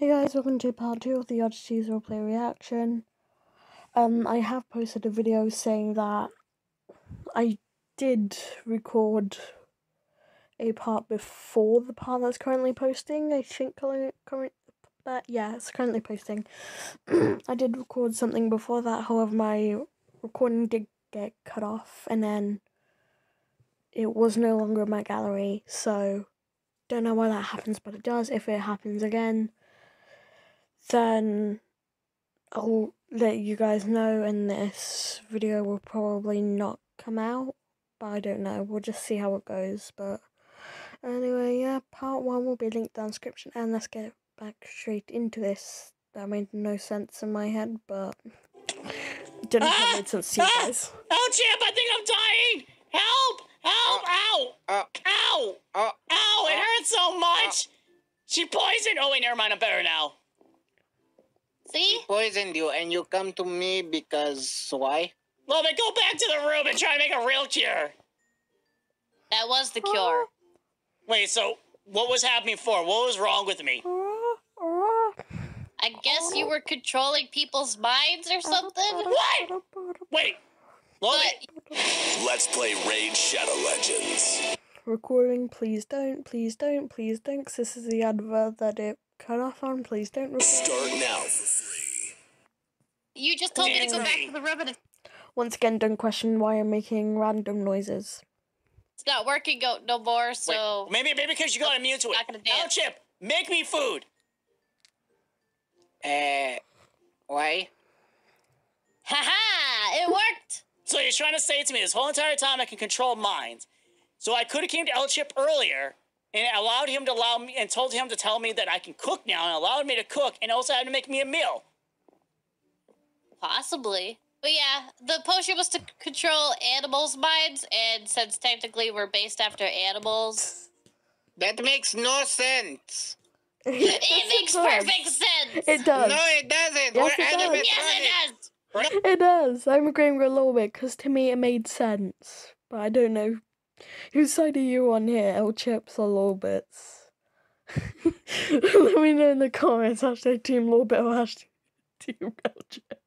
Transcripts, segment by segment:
Hey guys, welcome to part 2 of the Oddities roleplay reaction. Um, I have posted a video saying that I did record a part before the part that's currently posting. I think current, but yeah, it's currently posting. I did record something before that, however my recording did get cut off and then it was no longer in my gallery, so don't know why that happens, but it does. If it happens again, then I'll let you guys know, and this video will probably not come out, but I don't know. We'll just see how it goes. But anyway, yeah, part one will be linked down the description, and let's get back straight into this. That made no sense in my head, but didn't ah, make sense to you ah, guys. Oh, champ, I think I'm dying! Help! Help! Uh, ow! Uh, ow! Uh, ow! It hurts so much! she poisoned. Oh wait, never mind. I'm better now. See? He poisoned you, and you come to me because why? Well, then go back to the room and try to make a real cure. That was the cure. Wait, so what was happening for? What was wrong with me? I guess you were controlling people's minds or something. What? Wait. But... Let's play Raid Shadow Legends. Recording, please don't, please don't, please don't, because this is the advert that it cut off on. Please don't record. Start now for free. You just told me to go back to the room and... Once again, don't question why I'm making random noises. It's not working out no more, so... Wait, maybe maybe because you got immune to it. Not gonna dance. Chip, make me food! Uh, why? Haha, it worked! So you're trying to say to me this whole entire time I can control minds. So I could have came to El Chip earlier and allowed him to allow me and told him to tell me that I can cook now and allowed me to cook and also had to make me a meal. Possibly. But yeah, the potion was to control animals' minds, and since technically we're based after animals. That makes no sense. it makes perfect sense. It does. No, it doesn't. Yes, we're it does. Yes, it does. It does. I'm agreeing with a little bit because to me it made sense, but I don't know Whose side are you on here? El Chips or Lolbits? Let me know in the comments. Hashtag Team Lolbit or hashtag Team El Chip.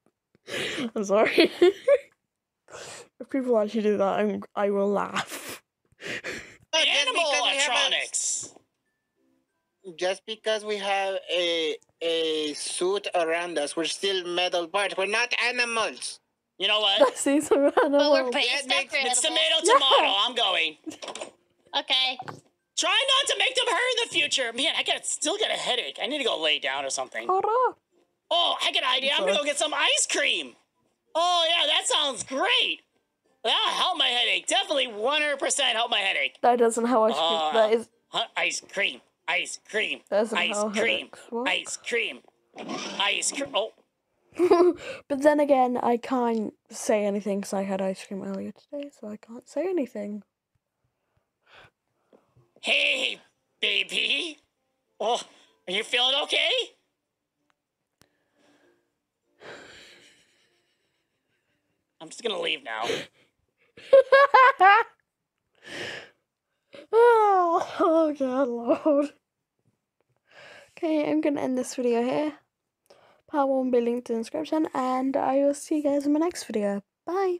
I'm sorry. if people actually do that, I'm, I will laugh. Animal electronics. just because we have a a suit around us, we're still metal parts. We're not animals. You know what? That's these are. But we're based yeah, It's tomato, tomato. Yeah. I'm going. Okay. Try not to make them hurt in the future. Man, I got still got a headache. I need to go lay down or something. Hold up. Oh, I got an idea. I'm gonna go get some ice cream. Oh yeah, that sounds great. That'll help my headache. Definitely 100% help my headache. That doesn't help ice cream. Uh, that is huh? ice cream. Ice cream. That's ice cream. Ice cream. Ice cream. Oh. but then again, I can't say anything because I had ice cream earlier today, so I can't say anything. Hey, baby. Oh, are you feeling okay? I'm just gonna leave now. oh, oh, God, Lord. Okay, I'm gonna end this video here. Part will be linked in the description, and I will see you guys in my next video. Bye!